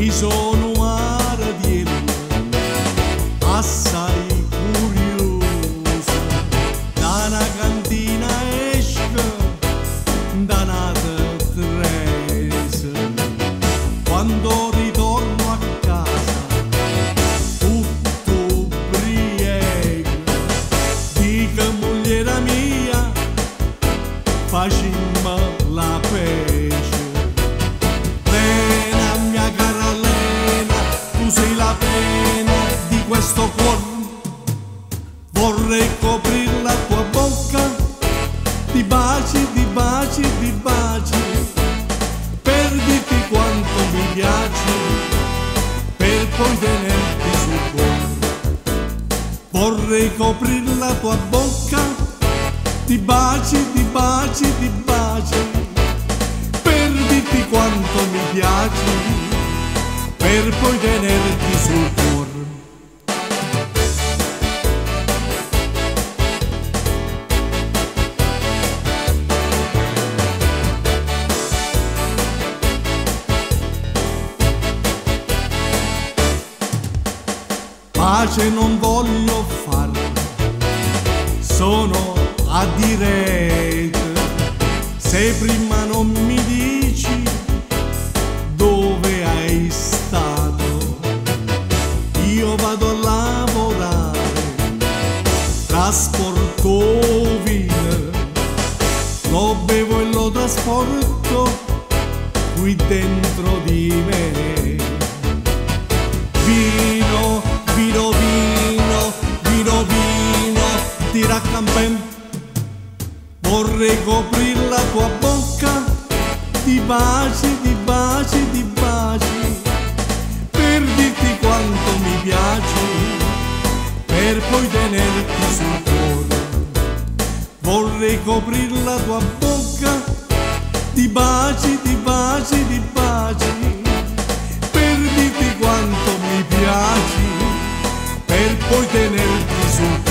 e sono aradiello assai curioso. Da una cantina esco da una tresa quando ritorno a casa tutto ubriaco. Dica mogliera mia facimma la pesce sei la pena di questo cuore. Vorrei coprire la tua bocca di baci, di baci, di baci, per dirti quanto mi piaci, per poi tenerti sul cuore. Vorrei coprire la tua bocca di baci, di baci, di baci per dirti quanto per poi tenerti sul cuore. Pace non voglio far, sono a dire se prima non mi trasporto vino, lo bevo e lo trasporto qui dentro di me. Vino, vino, vino, vino, vino, ti raccampen. Vorrei coprire la tua bocca di baci, di tenerti sul cuore. Vorrei coprir la tua bocca di baci, di baci, di baci, per dirti quanto mi piaci, per poi tenerti sul cuore.